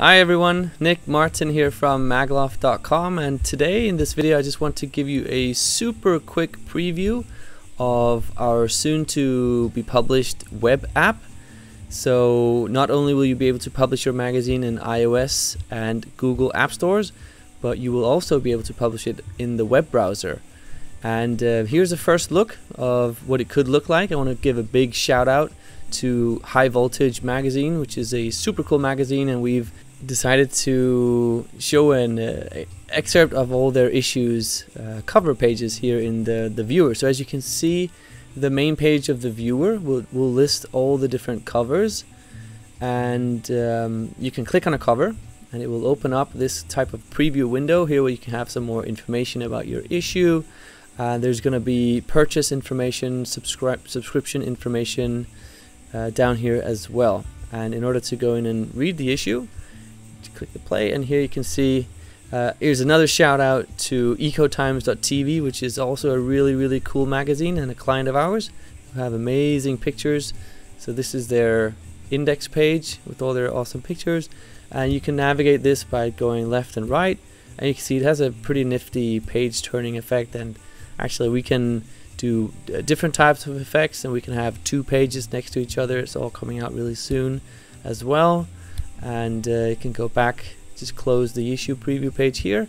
Hi everyone, Nick Martin here from magloft.com and today in this video I just want to give you a super quick preview of our soon to be published web app. So not only will you be able to publish your magazine in iOS and Google App Stores, but you will also be able to publish it in the web browser. And uh, here's a first look of what it could look like. I want to give a big shout out to High Voltage Magazine, which is a super cool magazine, and we've decided to show an uh, excerpt of all their issues uh, cover pages here in the, the viewer. So as you can see, the main page of the viewer will, will list all the different covers and um, you can click on a cover and it will open up this type of preview window here where you can have some more information about your issue. Uh, there's going to be purchase information, subscribe subscription information uh, down here as well. And in order to go in and read the issue, click the play. And here you can see uh, here's another shout out to ecotimes.tv which is also a really really cool magazine and a client of ours who have amazing pictures. So this is their index page with all their awesome pictures. And you can navigate this by going left and right. And you can see it has a pretty nifty page turning effect. And actually we can do uh, different types of effects. And we can have two pages next to each other. It's all coming out really soon as well and uh, you can go back just close the issue preview page here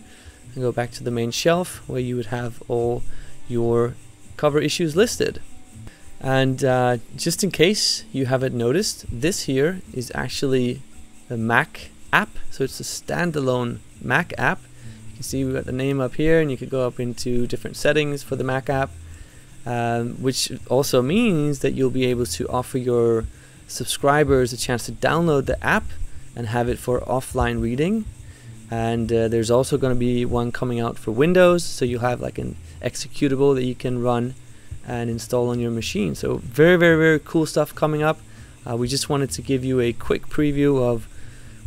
and go back to the main shelf where you would have all your cover issues listed. And uh, just in case you haven't noticed this here is actually a Mac app. So it's a standalone Mac app. You can see we've got the name up here and you could go up into different settings for the Mac app um, which also means that you'll be able to offer your subscribers a chance to download the app and have it for offline reading. And uh, there's also going to be one coming out for Windows, so you'll have like an executable that you can run and install on your machine. So very, very, very cool stuff coming up. Uh, we just wanted to give you a quick preview of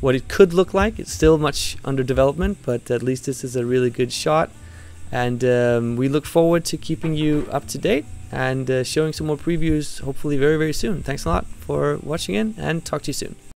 what it could look like. It's still much under development, but at least this is a really good shot. And um, we look forward to keeping you up to date and uh, showing some more previews hopefully very, very soon. Thanks a lot for watching in and talk to you soon.